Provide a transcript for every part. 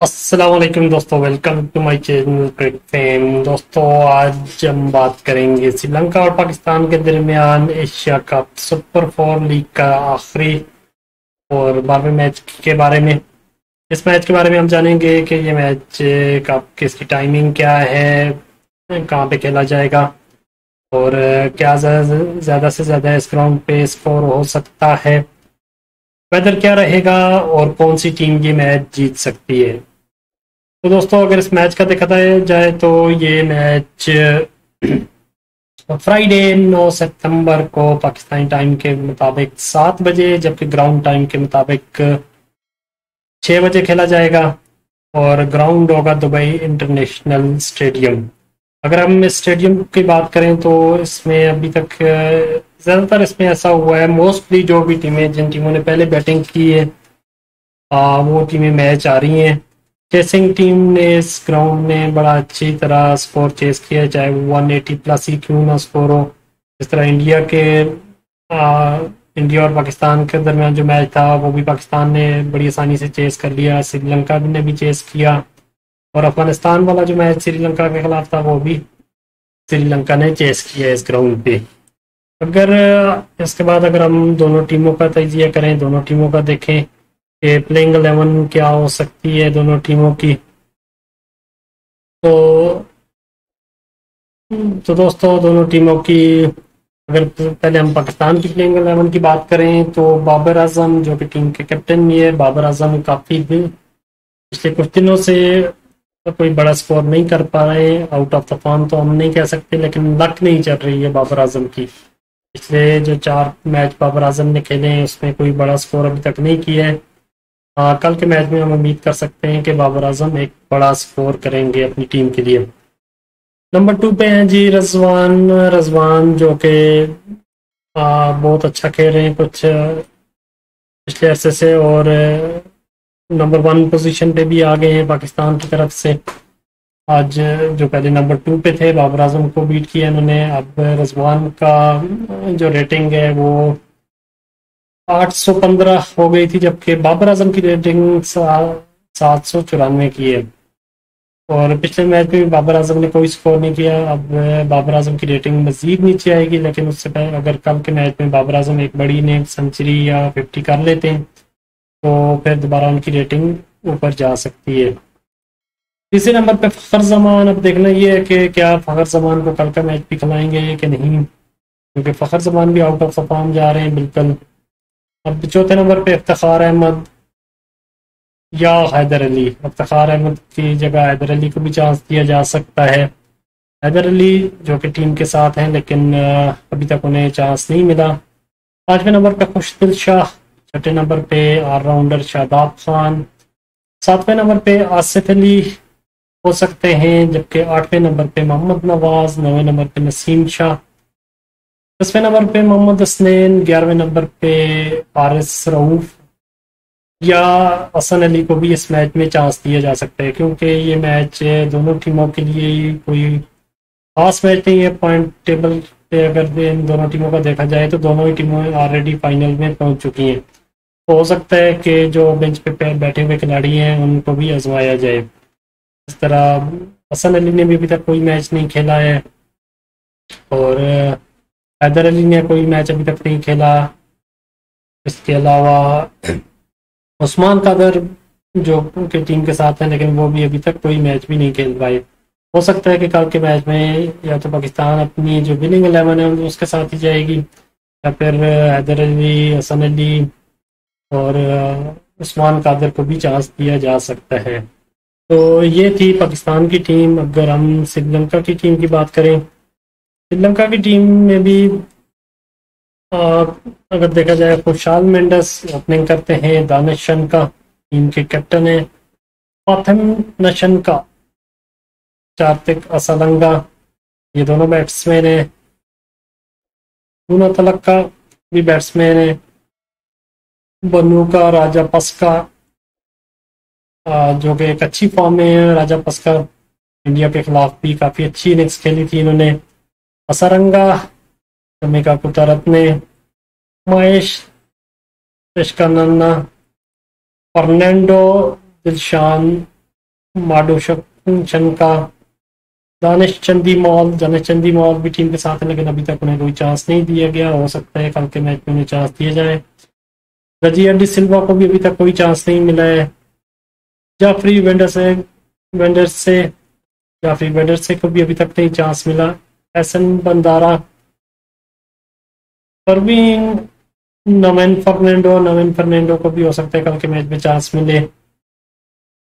वालेकुम दोस्तों welcome to my channel Crick Fame दोस्तों, आज हम बात करेंगे श्रीलंका और पाकिस्तान के दरमियान Asia cup super four league का आखिरी और बारहवें मैच के बारे में। इस मैच के बारे में हम जानेंगे कि ये मैच कब, किसकी टाइमिंग क्या है, कहाँ पे खेला जाएगा और क्या ज़्यादा से ज़्यादा इस ग्राउंड पे स्कोर हो सकता है। वेदर क्या रहेगा और कौन सी टीम ये मैच जीत सकती है? तो दोस्तों अगर इस मैच का देखा जाए तो ये मैच फ्राइडे 9 सितंबर को पाकिस्तानी टाइम के मुताबिक सात बजे जबकि ग्राउंड टाइम के मुताबिक छः बजे खेला जाएगा और ग्राउंड होगा दुबई इंटरनेशनल स्टेडियम अगर हम स्टेडियम की बात करें तो इसमें अभी तक ज़्यादातर इसमें ऐसा हुआ है मोस्टली जो भी टीमें जिन टीमों ने पहले बैटिंग की है आ, वो टीमें मैच आ रही हैं। चेसिंग टीम ने इस ग्राउंड में बड़ा अच्छी तरह स्कोर चेस किया चाहे वो वन एटी प्लस ही क्यों ना स्कोर हो। इस तरह इंडिया के आ, इंडिया और पाकिस्तान के दरमियान जो मैच था वो भी पाकिस्तान ने बड़ी आसानी से चेस कर लिया। श्रीलंका ने भी चेस किया। और अफ़गानिस्तान वाला जो मैच श्रीलंका के खिलाफ था वो भी श्रीलंका ने चेस किया इस ग्राउंड पे। अगर इसके बाद अगर हम दोनों टीमों का तजिया करें दोनों टीमों का देखें कि प्लेइंग एलेवन क्या हो सकती है दोनों टीमों की? तो तो दोस्तों, दोनों टीमों की अगर पहले हम पाकिस्तान की प्लेइंग एलेवन की बात करें तो बाबर आज़म, जो कि टीम के कैप्टन भी है, बाबर आज़म काफ़ी पिछले कुछ दिनों से तो कोई बड़ा स्कोर नहीं कर पा रहे हैं। आउट ऑफ़ द फॉर्म तो हम नहीं कह सकते, लेकिन लक नहीं चल रही है बाबर आज़म की। पिछले जो चार मैच बाबर आज़म ने खेले हैं, उसमें कोई बड़ा स्कोर अभी तक नहीं किया है। आ, कल के मैच में हम उम्मीद कर सकते हैं कि बाबर आज़म एक बड़ा स्कोर करेंगे अपनी टीम के लिए। नंबर टू पे हैं जी रजवान रजवान जो कि बहुत अच्छा खेल रहे हैं कुछ पिछले अरसे से और नंबर वन पोजीशन पे भी आ गए हैं पाकिस्तान की तरफ़ से। आज जो पहले नंबर टू पे थे बाबर आज़म को बीट किया इन्होंने। अब रजवान का जो रेटिंग है वो 815 हो गई थी जबकि बाबर आज़म की रेटिंग सात सौ चौरानवे की है। और पिछले मैच में भी बाबर आज़म ने कोई स्कोर नहीं किया। अब बाबर आज़म की रेटिंग मजीद नीचे आएगी, लेकिन उससे पहले अगर कल के मैच में बाबर आज़म एक बड़ी ने सेंचुरी या फिफ्टी कर लेते हैं तो फिर दोबारा उनकी रेटिंग ऊपर जा सकती है। तीसरे नंबर पे फखर जमान, अब देखना ये है कि क्या फखर जमान को कल का मैच भी खिलाएँगे कि नहीं, क्योंकि फखर जमान भी आउट ऑफ़ फॉर्म जा रहे हैं, बिल्कुल। अब चौथे नंबर पे इफ्तार अहमद या हैदर अली इफ्तार अहमद की जगह हैदर अली को भी चांस दिया जा सकता है हैदर अली जो कि टीम के साथ हैं लेकिन अभी तक उन्हें चांस नहीं मिला पाँचवें नंबर पे खुशदिल शाह छठे नंबर पे ऑलराउंडर शादाब खान सातवें नंबर पे आसिफ अली हो सकते हैं जबकि आठवें नंबर पे मोहम्मद नवाज़ नौवें नंबर पे नसीम शाह दसवें नंबर पे मोहम्मद हसनैन ग्यारहवें नंबर पे फारिस रऊफ या असन अली को भी इस मैच में चांस दिया जा सकता है, क्योंकि ये मैच दोनों टीमों के लिए कोई खास मैच नहीं है पॉइंट टेबल पे अगर इन दोनों टीमों का देखा जाए तो दोनों ही टीमों ऑलरेडी फाइनल में पहुँच चुकी हैं। तो हो सकता है कि जो बेंच पे बैठे हुए खिलाड़ी हैं, उनको भी आजमाया जाए। इस तरह हसन अली ने भी अभी तक कोई मैच नहीं खेला है। और हैदर अली ने कोई मैच अभी तक नहीं खेला। इसके अलावा उस्मान कादर जो उनके टीम के साथ हैं, लेकिन वो भी अभी तक कोई मैच भी नहीं खेल पाए। हो सकता है कि कल के मैच में या तो पाकिस्तान अपनी जो विनिंग एलेवन है उसके साथ ही जाएगी। या फिर हैदर अली, हसन अली और उस्मान कादर को भी चांस दिया जा सकता है। तो ये थी पाकिस्तान की टीम अगर हम श्रीलंका की टीम की बात करें श्रीलंका की टीम में भी आ, अगर देखा जाए खुशाल मेंडस ओपनिंग करते हैं। दानिशन शनका टीम के कैप्टन है। प्रथम नशन का चार्तिक असलंगा ये दोनों बैट्समैन है। तलक का भी बैट्समैन है। बनु का राजा पस्का जो कि एक अच्छी फॉर्म में है। राजा पस्का इंडिया के खिलाफ भी काफ़ी अच्छी इनिंग्स खेली थी इन्होंने। असरंगा शमिका कुतरत्ने महेश पेशकानन्ना फर्नांडो, दिलशान माडोशक का दानिश चंदी मॉल दानिश चंदी मॉल भी टीम के साथ है, लेकिन अभी तक उन्हें कोई चांस नहीं दिया गया। हो सकता है कल के मैच में उन्हें चांस दिया जाए। रजिया डी सिल्वा को भी अभी तक कोई चांस नहीं मिला है। जाफरी वेंडर से वेंडर से जाफरी वेंडर से को भी अभी तक नहीं चांस मिला। एसन बंदारा परवीन नवेन फर्नेंडो नवेन फर्नेंडो को भी हो सकता है कल के मैच में चांस मिले।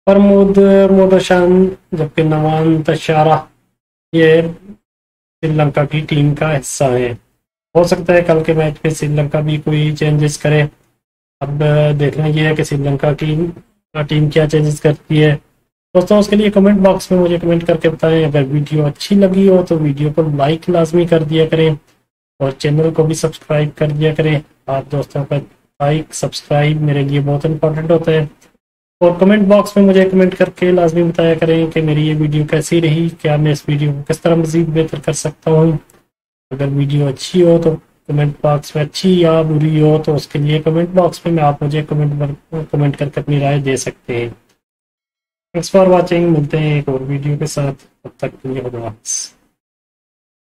प्रमोद मोदशान, जबकि नवान तशारा ये श्रीलंका की टीम का हिस्सा है। हो सकता है कल के मैच में श्रीलंका भी कोई चेंजेस करे। अब देखना यह है कि श्रीलंका की टीम क्या चेंजेस करती है। दोस्तों, उसके लिए कमेंट बॉक्स में मुझे कमेंट करके बताएँ। अगर वीडियो अच्छी लगी हो तो वीडियो को लाइक लाजमी कर दिया करें और चैनल को भी सब्सक्राइब कर दिया करें। आप दोस्तों का लाइक सब्सक्राइब मेरे लिए बहुत इंपॉर्टेंट होता है। और कमेंट बॉक्स में मुझे कमेंट करके लाजमी बताया करें कि मेरी ये वीडियो कैसी रही, क्या मैं इस वीडियो को किस तरह मजीद बेहतर कर सकता हूँ। अगर वीडियो अच्छी हो तो कमेंट बॉक्स में अच्छी या बुरी हो तो उसके लिए कमेंट बॉक्स में आप मुझे कमेंट कमेंट करके अपनी राय दे सकते हैं। थैंक्स फॉर वाचिंग मिलते हैं एक और वीडियो के साथ. तब तक के लिए